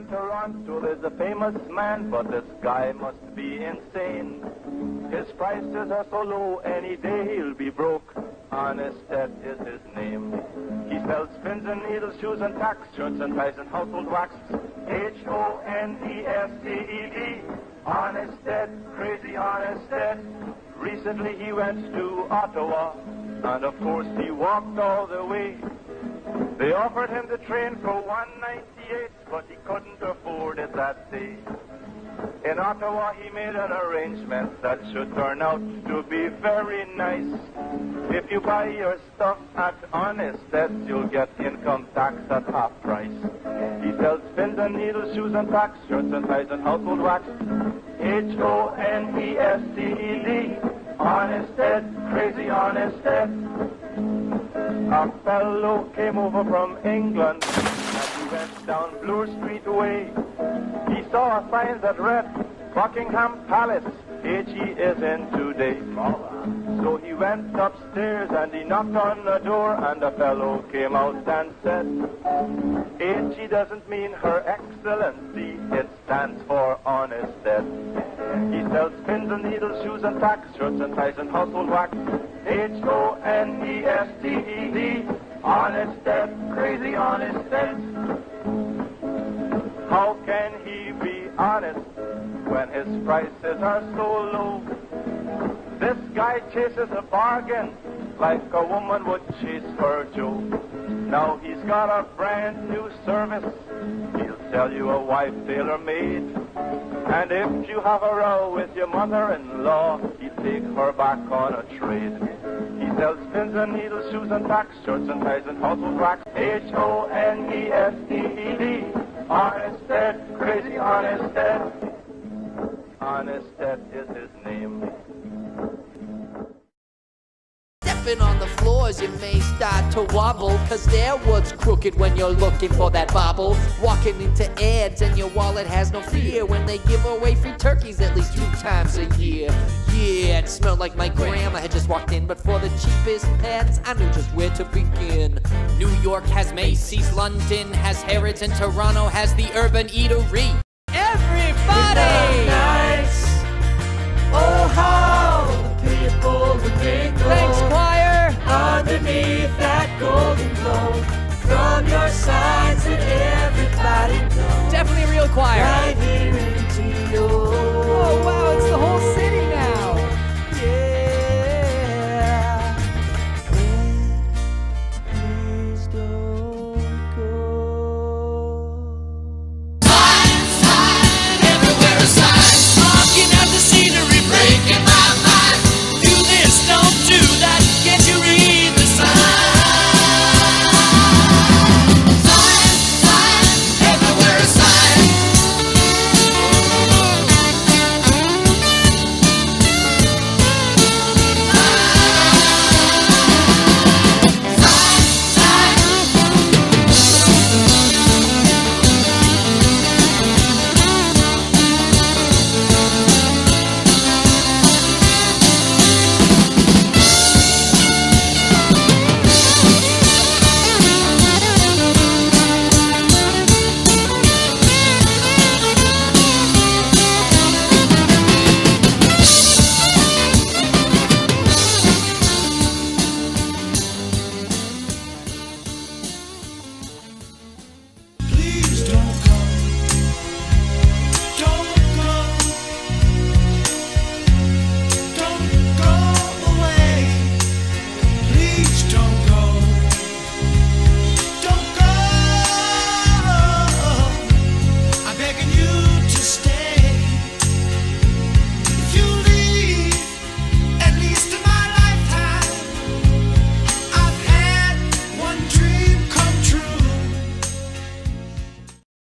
in Toronto there's a famous man, but this guy must be insane. His prices are so low, any day he'll be broke. Honest Ed is his name. He sells pins and needles, shoes and tacks, shirts and ties and household wax. H-O-N-E-S-T-E-D. Honest Ed, crazy Honest Ed. Recently he went to Ottawa, and of course he walked all the way. They offered him the train for 198, but he couldn't afford it that day. In Ottawa, he made an arrangement that should turn out to be very nice. If you buy your stuff at Honest Ed, you'll get income tax at half price. He sells pins and needles, shoes and tacks, shirts and ties and household wax. H-O-N-E-S-T-E-D. Honest Ed, crazy Honest Ed. A fellow came over from England and he went down Bloor Street Way. He saw a sign that read Buckingham Palace. H.E. is in today. So he went upstairs and he knocked on the door and a fellow came out and said, H.E. doesn't mean Her Excellency, it stands for Honest Ed. He sells pins and needles, shoes and tacks, shirts and ties and household wax. H-O-N-E-S-T-E-D. Ed. How can he be honest when his prices are so low? This guy chases a bargain like a woman would chase her Joe. Now he's got a brand new service. He'll sell you a wife tailor made. And if you have a row with your mother-in-law, he'll take her back on a trade. He sells pins and needles, shoes and tacks, shirts and ties and household wax. H-O-N-E-S-T-E-D. On the floors, you may start to wobble. Cause their wood's crooked when you're looking for that bobble. Walking into ads and your wallet has no fear when they give away free turkeys at least two times a year. Yeah, it smelled like my grandma had just walked in, but for the cheapest pets, I knew just where to begin. New York has Macy's, London has Harrods, and Toronto has the Urban Eatery. golden glow from your everybody knows. Definitely real choir. Right